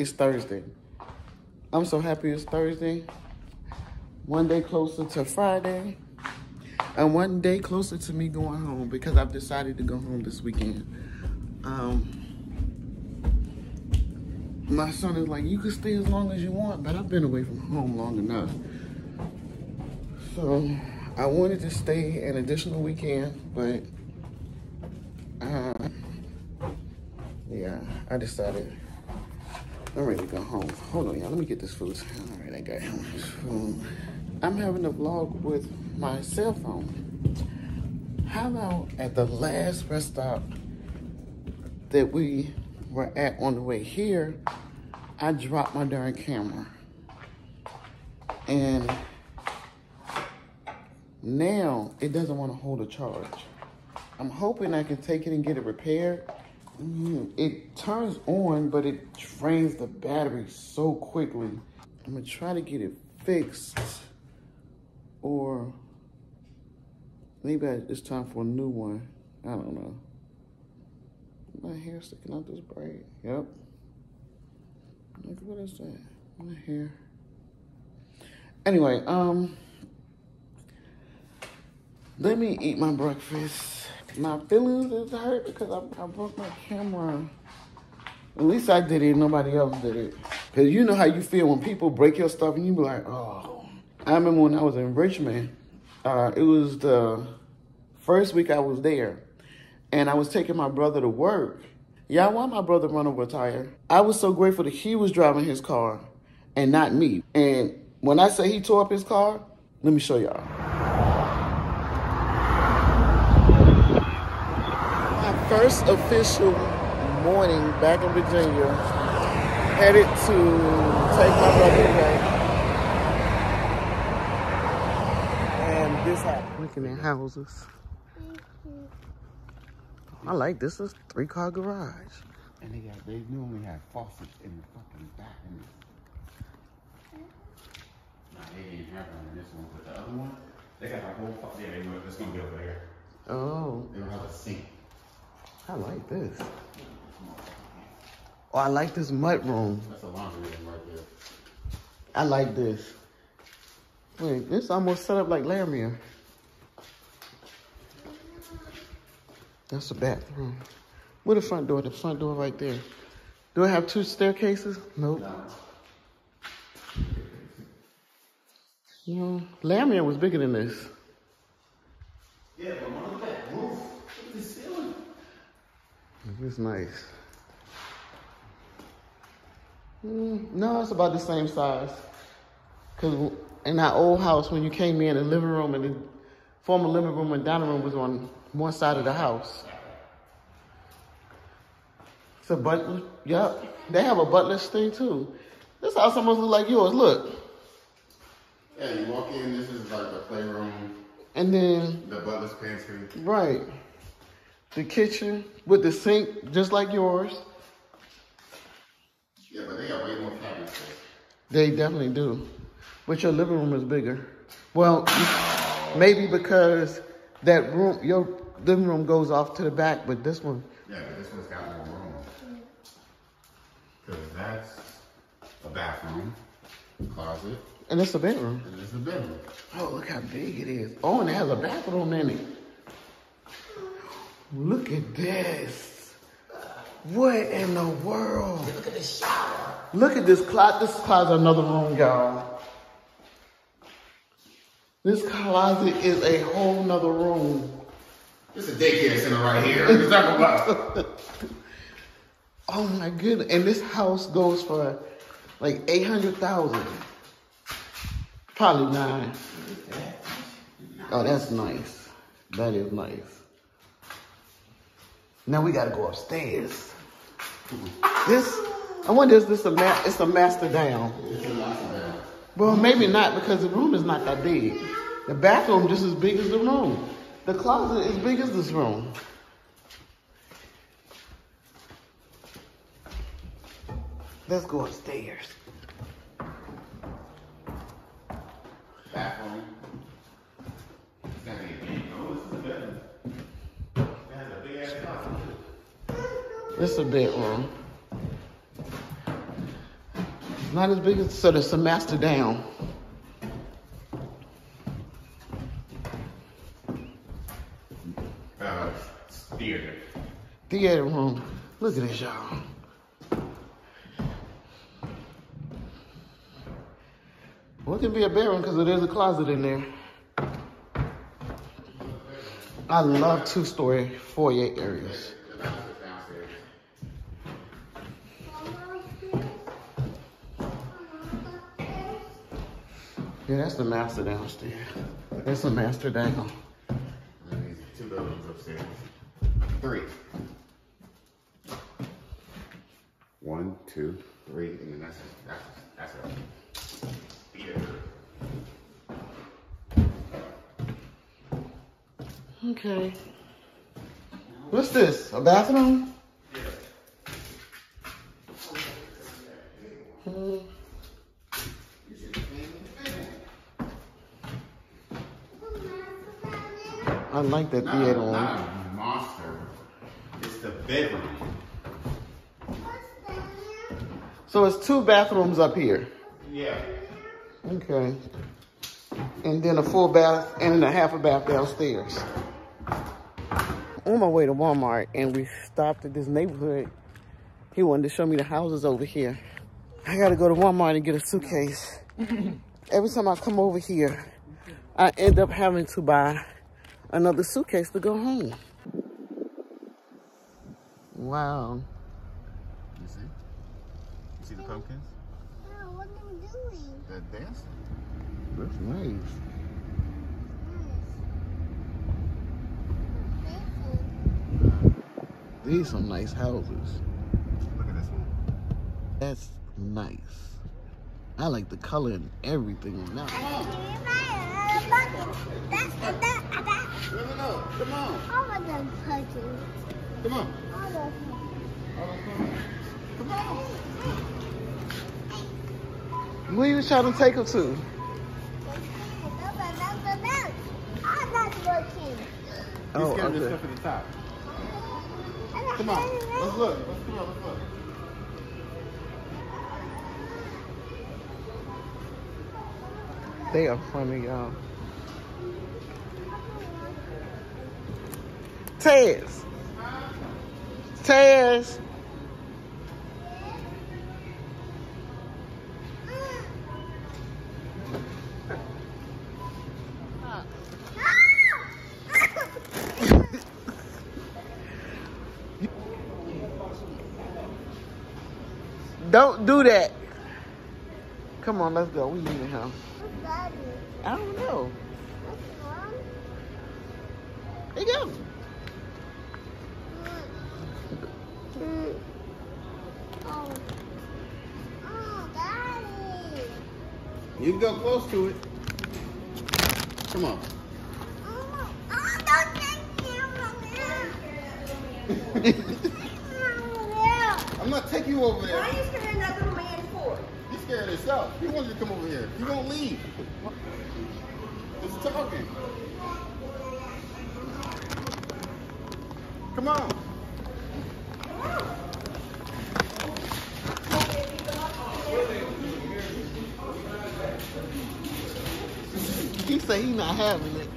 it's Thursday. I'm so happy it's Thursday. One day closer to Friday. And one day closer to me going home because I've decided to go home this weekend. Um, my son is like, you can stay as long as you want, but I've been away from home long enough. So I wanted to stay an additional weekend, but uh, yeah, I decided I'm ready to go home. Hold on, y'all. Let me get this food. All right, I got food. I'm having a vlog with my cell phone. How about at the last rest stop that we were at on the way here, I dropped my darn camera. And now it doesn't want to hold a charge. I'm hoping I can take it and get it repaired. It turns on, but it drains the battery so quickly. I'm gonna try to get it fixed or maybe it's time for a new one. I don't know. My hair sticking out this braid. Yep. Like, what is that? My hair. Anyway, um, let me eat my breakfast. My feelings is hurt because I, I broke my camera. At least I did it, nobody else did it. Cause you know how you feel when people break your stuff and you be like, oh. I remember when I was in Richmond, uh, it was the first week I was there and I was taking my brother to work. Y'all, why my brother run over a tire? I was so grateful that he was driving his car and not me. And when I say he tore up his car, let me show y'all. First official morning back in Virginia, headed to take my brother away. And this happened. Looking at houses. I like this. is three car garage. And they got they normally have faucets in the fucking back of this. Nah, they didn't have one in this one, but the other one, they got a whole faucet. Yeah, they were, it's gonna be over there. Oh. They don't have a sink. I like this. Oh, I like this mud room. That's a laundry room right there. I like this. Wait, this almost set up like Lamia. That's the bathroom. Where the front door? The front door right there. Do I have two staircases? Nope. No. No. Lamia was bigger than this. Yeah, but look at that roof. Look at the ceiling. It's nice. Mm, no, it's about the same size. Because in our old house, when you came in, the living room and the former living room and dining room was on one side of the house. It's a butler. Yep. They have a butler's thing too. This house almost look like yours. Look. Yeah, you walk in, this is like the playroom. And then. The butler's pantry. Right the kitchen with the sink, just like yours. Yeah, but they got way more cabinet. They definitely do. But your living room is bigger. Well, maybe because that room, your living room goes off to the back, but this one. Yeah, but this one's got more room. Because that's a bathroom, closet. And it's a bedroom. And it's a bedroom. Oh, look how big it is. Oh, and it has a bathroom in it. Look at this. What in the world? Look at the shower. Look at this closet. This closet, is another room, y'all. This closet is a whole nother room. This is a daycare center right here. What you talking about? oh my goodness. And this house goes for like 800,000. Probably nine. Oh, that's nice. That is nice. Now we gotta go upstairs. This, I wonder is this a ma it's a master down? Well, maybe not because the room is not that big. The bathroom just as big as the room. The closet is big as this room. Let's go upstairs. Bathroom. This is a bedroom. Not as big as, so there's a master down. Uh, theater. Theater room. Look at this, y'all. Well, it can be a bedroom because there's a closet in there. I love two-story foyer areas. Yeah, that's the master downstairs. That's the master down. Two bedrooms upstairs. Three. One, two, three, and then that's that's that's a theater. Okay. What's this? A bathroom? Hmm. I like that Not, theater a- not a monster. It's the bedroom. So it's two bathrooms up here. Yeah. Okay. And then a full bath and a half a bath downstairs. On my way to Walmart and we stopped at this neighborhood. He wanted to show me the houses over here. I gotta go to Walmart and get a suitcase. Every time I come over here, I end up having to buy another suitcase to go home. Wow. You see? You see the pumpkins? Oh, what are you doing? They're dancing. That's nice. These some nice houses. Look at this one. That's nice. I like the color and everything on that. No, no, no. Come on. I want them puzzles. Come on. I want Come on. Where you trying to take her to? I'm not working. He's Oh, scared of the okay. stuff at the top. Come on. Let's look. Let's come on. Let's look. They are funny, y'all. Tez. Taz. Don't do that. Come on, let's go. We leaving him. I don't know. You can go close to it. Come on. Oh, oh, don't take me over there. I'm not taking you over there. Why are you scaring that little man for? He's scared of himself. He wants you to come over here. He won't leave. He's talking. Come on. He say he not having it.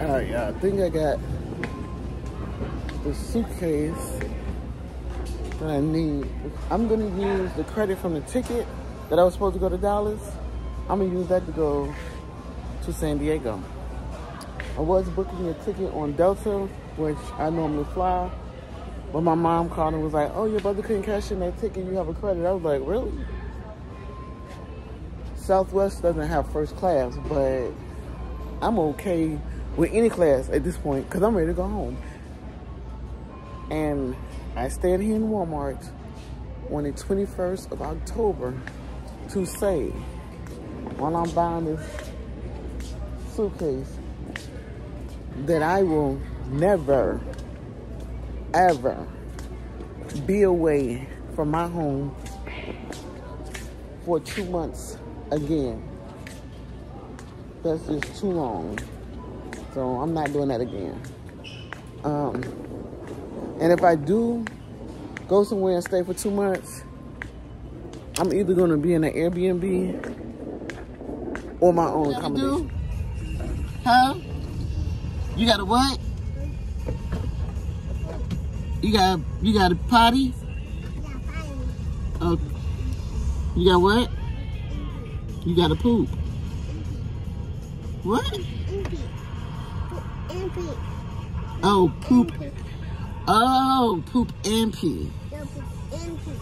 All right, y'all. I think I got the suitcase that I need. I'm gonna use the credit from the ticket that I was supposed to go to Dallas. I'm gonna use that to go to San Diego. I was booking a ticket on Delta, which I normally fly. But my mom called and was like, oh, your brother couldn't cash in that ticket. You have a credit. I was like, really? Southwest doesn't have first class, but I'm okay with any class at this point because I'm ready to go home. And I stayed here in Walmart on the 21st of October to say, while I'm buying this suitcase, that I will never, ever be away from my home for two months again. That's just too long. So I'm not doing that again. Um, and if I do go somewhere and stay for two months, I'm either gonna be in an Airbnb or my own accommodation. Huh? You got a what? You got you got a potty? Yeah, fine. Oh, you got what? You got a poop. What? Empty. Empty. Oh, poop. Oh, poop and pee. No, empty. Empty.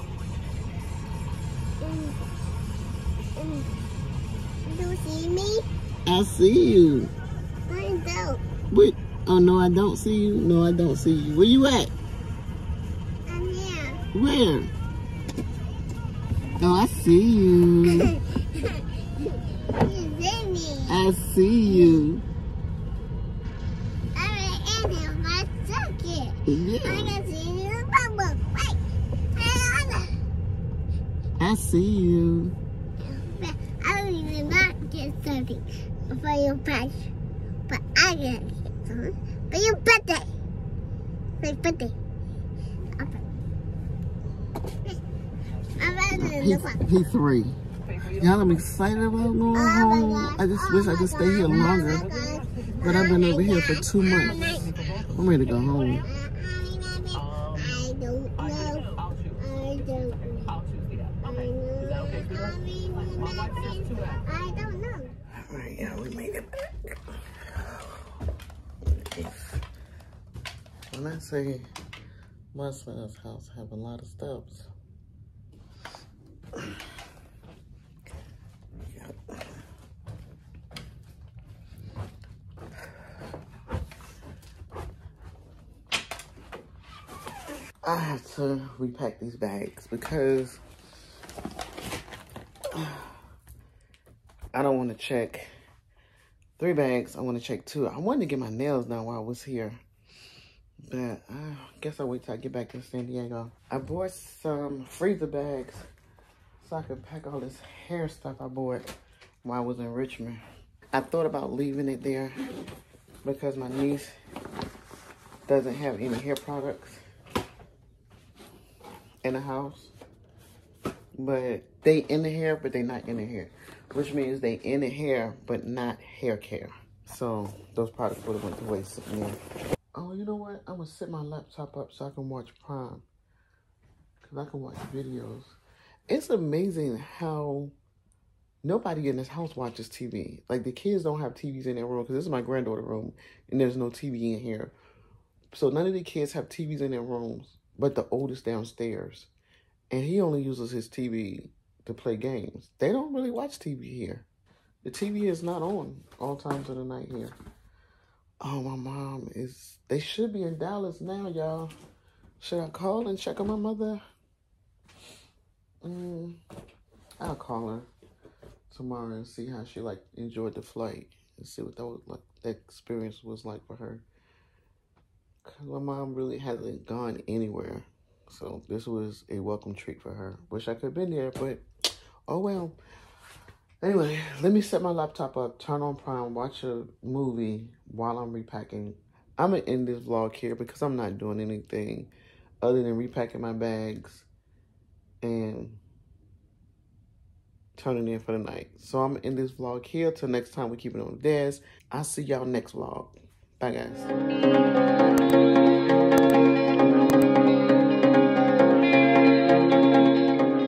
Empty. Do you see me? I see you. I don't. Wait. Oh no, I don't see you. No, I don't see you. Where you at? I'm here. Where? Oh, I see you. I see you. I'm my. Yeah. I'm see you in the bubble. Wait. I see you. I will not get something for your patch. But I get something for your birthday. My birthday. P, P3. Y'all, I'm excited about going Oh home. I just Oh wish I could stay here longer. But I've been over here for two months. I'm ready to go home. I don't know. I don't know. I don't know. Alright, yeah, we made it back. When I say my son's house have a lot of steps. I have to repack these bags because I don't want to check three bags. I want to check two. I wanted to get my nails done while I was here. But I guess I'll wait till I get back to San Diego. I bought some freezer bags so I could pack all this hair stuff I bought while I was in Richmond. I thought about leaving it there because my niece doesn't have any hair products in the house. But they in the hair, but they not in the hair. Which means they in the hair, but not hair care. So those products would have went to waste. Yeah. Oh, you know what? I'm gonna set my laptop up so I can watch Prime. Cause I can watch videos. It's amazing how nobody in this house watches TV. Like the kids don't have TVs in their room. Cause this is my granddaughter room, and there's no TV in here. So none of the kids have TVs in their rooms, but the oldest downstairs, and he only uses his TV to play games. They don't really watch TV here. The TV is not on all times of the night here. Oh, my mom is. They should be in Dallas now, y'all. Should I call and check on my mother? Mm, I'll call her tomorrow and see how she like enjoyed the flight and see what that was like. That experience was like for her. Cause my mom really hasn't gone anywhere, so this was a welcome treat for her. Wish I could have been there, but oh well. Anyway, let me set my laptop up, turn on Prime, watch a movie while I'm repacking. I'm gonna end this vlog here because I'm not doing anything other than repacking my bags and turning in for the night. So I'm gonna end this vlog here. Till next time, we keep it on the desk. I'll see y'all next vlog. Bye, guys.